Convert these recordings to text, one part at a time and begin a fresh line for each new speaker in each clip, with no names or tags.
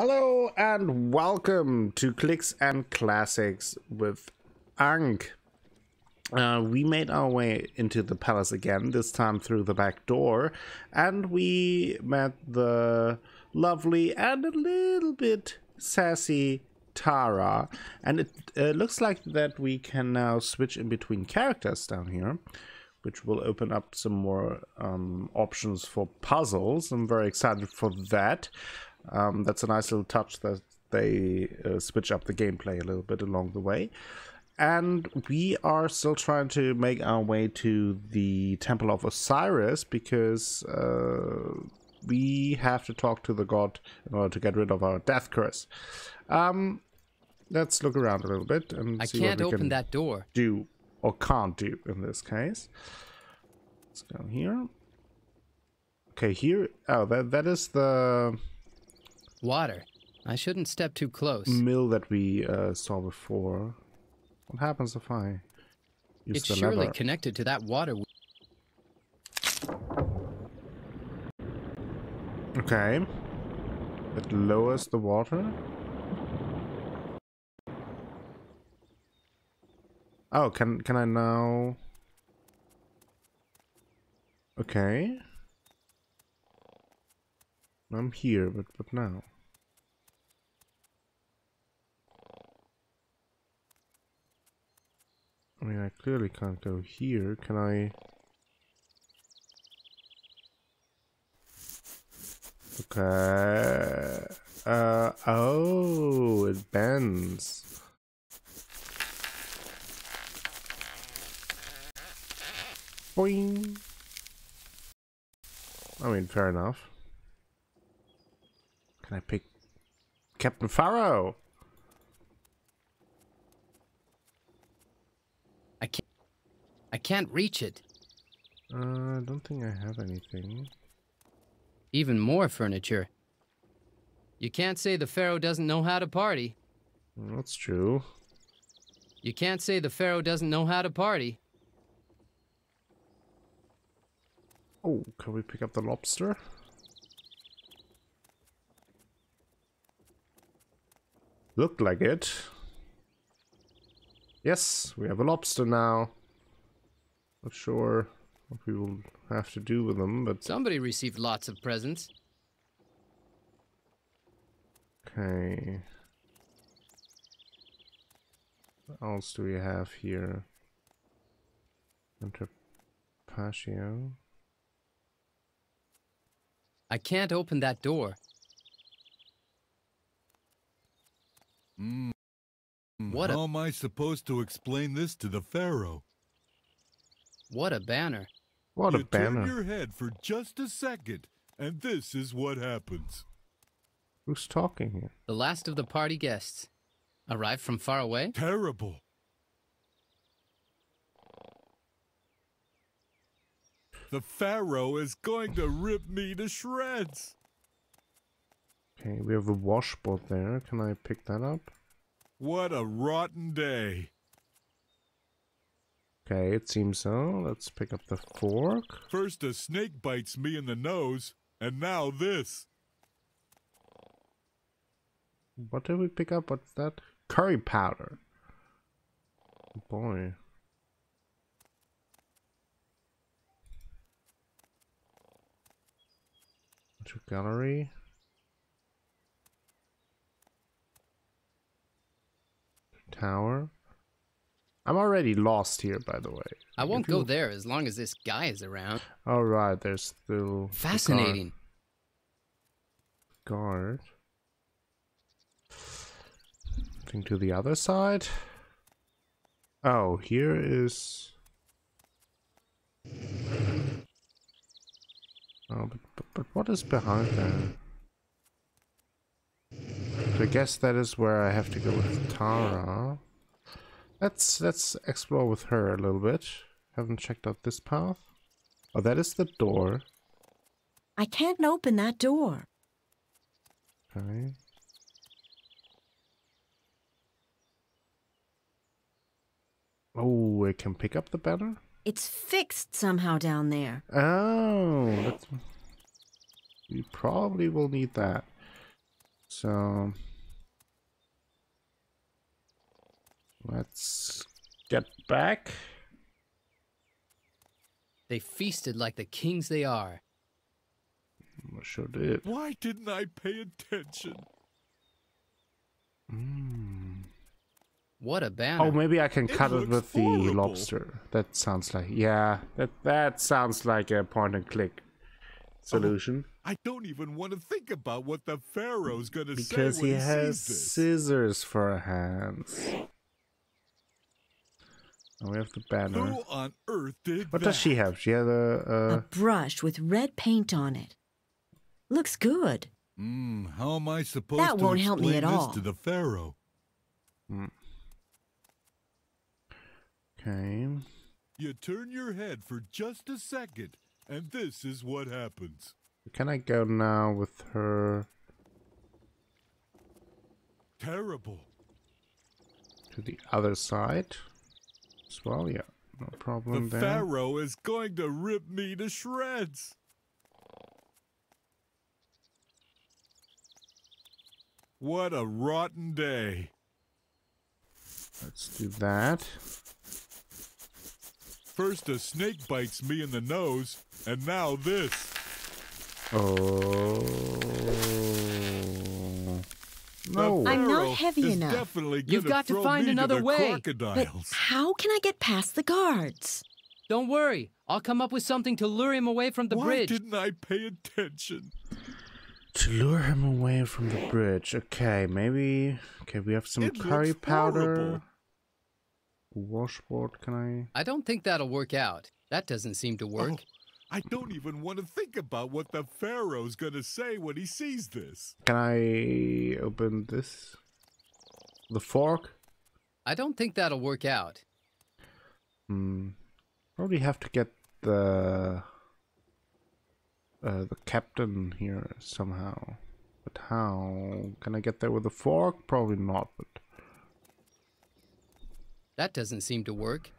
Hello and welcome to Clicks and Classics with Ankh. Uh, we made our way into the palace again, this time through the back door, and we met the lovely and a little bit sassy Thara. And it uh, looks like that we can now switch in between characters down here, which will open up some more um, options for puzzles. I'm very excited for that. Um, that's a nice little touch that they uh, switch up the gameplay a little bit along the way. And we are still trying to make our way to the Temple of Osiris because uh, we have to talk to the god in order to get rid of our death curse. Um, let's look around a little bit and
I
see
can't
what we
open
can
that door.
do or can't do in this case. Let's go here. Okay, here. Oh, that that is the
Water. I shouldn't step too close.
mill that we uh, saw before. What happens if I use
it's
the
surely
lever?
connected to that water.
Okay. It lowers the water. Oh, can can I now? Okay. I'm here, but but now. I mean, I clearly can't go here. Can I? Okay. Uh oh, it bends. Boing. I mean, fair enough. Can I pick Captain Pharaoh?
I can't. I can't reach it.
Uh, I don't think I have anything.
Even more furniture. You can't say the pharaoh doesn't know how to party.
That's true.
You can't say the pharaoh doesn't know how to party.
Oh, can we pick up the lobster? Looked like it. Yes, we have a lobster now. Not sure what we will have to do with them, but
Somebody received lots of presents.
okay. What else do we have here? Enter Patio.
I can't open that door.
Mm.
What a-
How am I supposed to explain this to the Pharaoh?
What a banner.
What a
you turn
banner.
your head for just a second, and this is what happens.
Who's talking here?
The last of the party guests. Arrived from far away?
Terrible. The Pharaoh is going to rip me to shreds.
Okay, we have a washboard there. Can I pick that up?
What a rotten day.
Okay, it seems so. Let's pick up the fork.
First a snake bites me in the nose, and now this.
What did we pick up? What's that? Curry powder. Boy. Gallery. Tower. I'm already lost here, by the way.
I won't
you-
go there as long as this guy is around.
All right, there's still the
Fascinating.
guard. Thing to the other side. Oh, here is. Oh, but, but, but what is behind there? So I guess that is where I have to go with Thara. Let's let's explore with her a little bit. Haven't checked out this path. Oh, that is the door.
I can't open that door.
Okay. Oh, I can pick up the banner?
It's fixed somehow down there.
Oh, that's... We probably will need that. So let's get back.
They feasted like the kings they are.
I sure did.
Why didn't I pay attention? Hmm.
What a banner.
Oh, maybe I can
It
cut it
looks
with the lobster. That sounds like yeah. That that sounds like a point and click uh-huh. solution
I don't even want to think about what the Pharaoh's gonna
because
say when
he
he,
has
sees this.
scissors for hands. And we have the banner.
Who on earth did
What
that?
does she have? She had a,
A
a
brush with red paint on it. Looks good.
Hmm, how am I supposed
That
to
won't help me
explain
at
this
all.
to the Pharaoh?
okay.
You turn your head for just a second, and this is what happens.
Can I go now with her
Terrible.
to the other side as well? Yeah, no
The
problem there.
Pharaoh is going to rip me to shreds. What a rotten day.
Let's do that.
First a snake bites me in the nose, and now this.
Oh no!
I'm not heavy enough.
Definitely
You've got to find another
the
way.
But
Crocodiles.
how can I get past the guards?
Don't worry. I'll come up with something to lure him away from the
Why
bridge.
didn't I pay attention?
To lure him away from the bridge. Okay, maybe. Okay, we have some
It
curry powder.
horrible.
Washboard, can
I? I don't think that'll work out. That doesn't seem to work.
Oh, I don't even want to think about what the Pharaoh's gonna say when he sees this.
Can I open this? The fork?
I don't think that'll work out.
Hmm. Probably have to get the uh, the captain here somehow. But how? Can I get there with a fork? Probably not. But
That doesn't seem to work.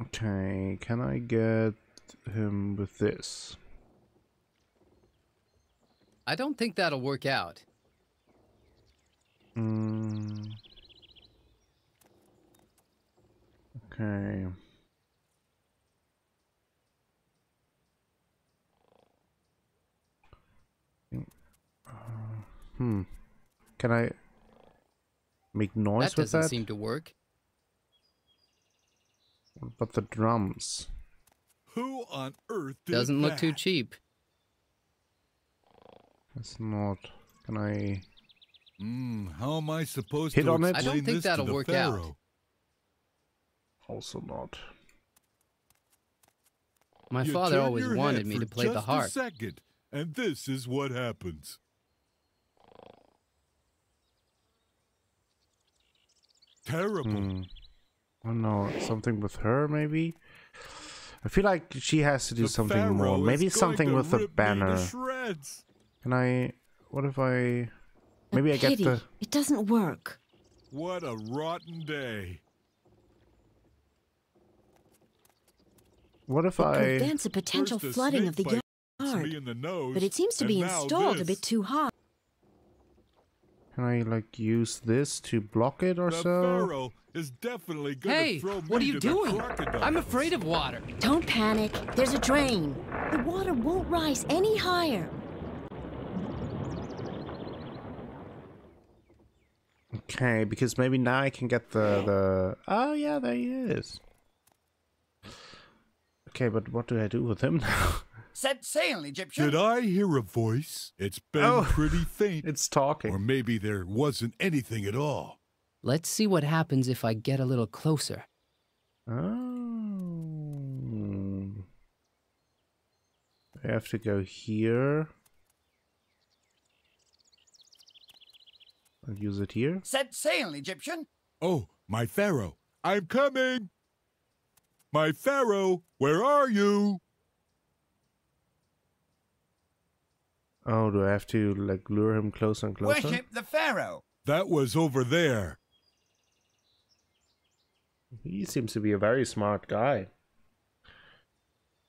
okay, can I get him with this?
I don't think that'll work out.
Mm. Okay. Uh, Hmm. Can I make noise
that
with
doesn't seem to work.
What about the drums?
Who on earth did
Doesn't look too cheap.
It's not. Can I?
Hmm, how am I supposed
Hit
to
on it?
I don't think that'll
the
work out.
Also not.
My
You
father always wanted me to play the
just
harp.
A second, and this is what happens. Terrible.
Hmm. Oh no, something with her maybe. I feel like she has to do
The
something
Pharaoh
more. Maybe something with the
rip me to
banner. Can I? What if I? Maybe I get
pity.
the.
It doesn't work.
What a rotten day.
What if
It
I?
prevents a potential
First
flooding of the yard.
in the nose,
But it seems to be
now
installed a bit too high.
Can I like use this to block it or
The
so?
Is definitely going
Hey,
to throw
what are you doing? I'm afraid of water.
Don't panic. There's a drain. The water won't rise any higher.
Okay, because maybe now I can get the the. Oh yeah, there he is. Okay, but what do I do with him now?
Set sail, Egyptian.
Did I hear a voice? It's been
Oh.
pretty faint.
it's talking.
or maybe there wasn't anything at all.
Let's see what happens if I get a little closer.
Oh. I have to go here. I'll use it here.
Set sail, Egyptian.
Oh, my Pharaoh. I'm coming. My Pharaoh, where are you?
Oh, do I have to like lure him closer and closer?
Worship the Pharaoh.
That was over there.
He seems to be a very smart guy.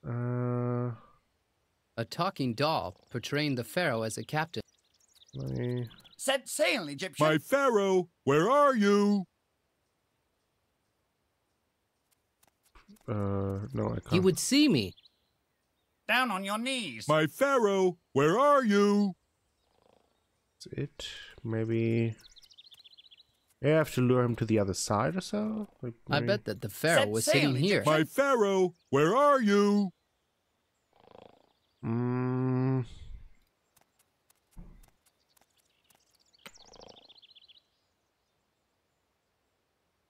Uh,
A talking doll portraying the pharaoh as a captain.
Let me...
Set sail, Egyptian.
My pharaoh, where are you?
Uh, no, I can't.
He would see me.
Down on your knees.
My pharaoh, where are you?
That's it. Maybe... I have to lure him to the other side or so? Like,
I
maybe-
bet that the pharaoh
Set
was
sail,
sitting here.
My pharaoh, where are you?
Mm.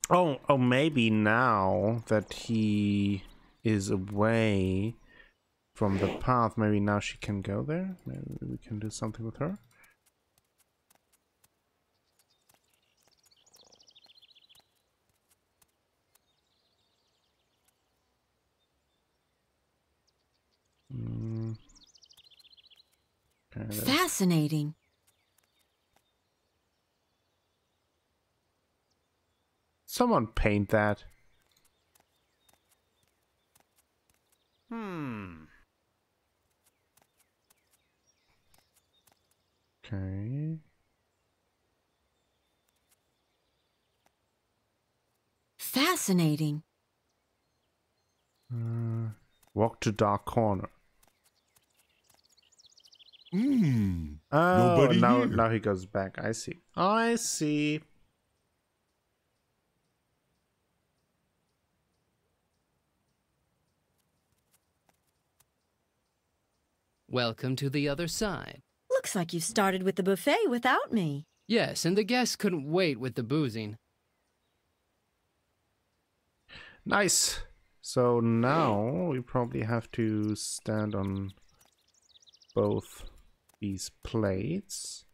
Oh, oh, maybe now that he is away from the path, maybe now she can go there. Maybe we can do something with her. Mm. Okay,
Fascinating.
Someone paint that.
Hmm.
Okay.
Fascinating.
Uh, walk to dark corner.
Hmm.
Oh,
Nobody
now
here.
now he goes back. I see. I see.
Welcome to the other side.
Looks like you started with the buffet without me.
Yes, and the guests couldn't wait with the boozing.
Nice. So now we probably have to stand on both these plates.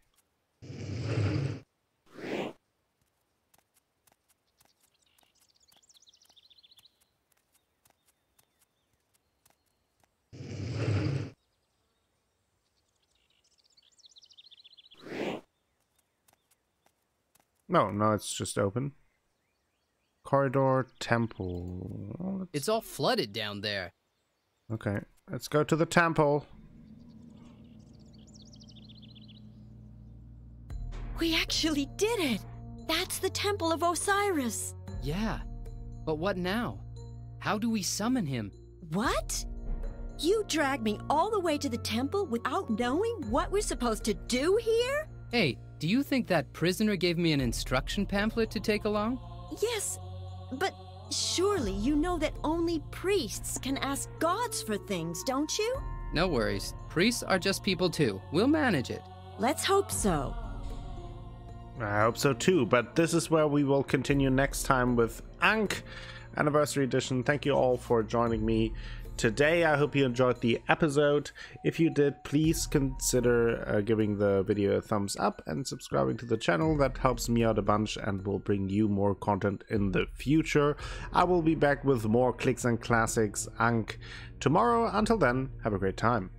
No, no, it's just open. Corridor, temple. Oh, let's-
It's all flooded down there.
Okay, let's go to the temple.
We actually did it. That's the Temple of Osiris.
Yeah. But what now? How do we summon him?
What? You dragged me all the way to the temple without knowing what we're supposed to do here?
Hey, do you think that prisoner gave me an instruction pamphlet to take along?
Yes, but surely you know that only priests can ask gods for things, don't you?
No worries. Priests are just people too. We'll manage it.
Let's hope so.
I hope so too, but this is where we will continue next time with Ankh Anniversary Edition. Thank you all for joining me today. I hope you enjoyed the episode. If you did, please consider uh, giving the video a thumbs up and subscribing to the channel. That helps me out a bunch and will bring you more content in the future. I will be back with more clicks and classics Ankh tomorrow. Until then, have a great time.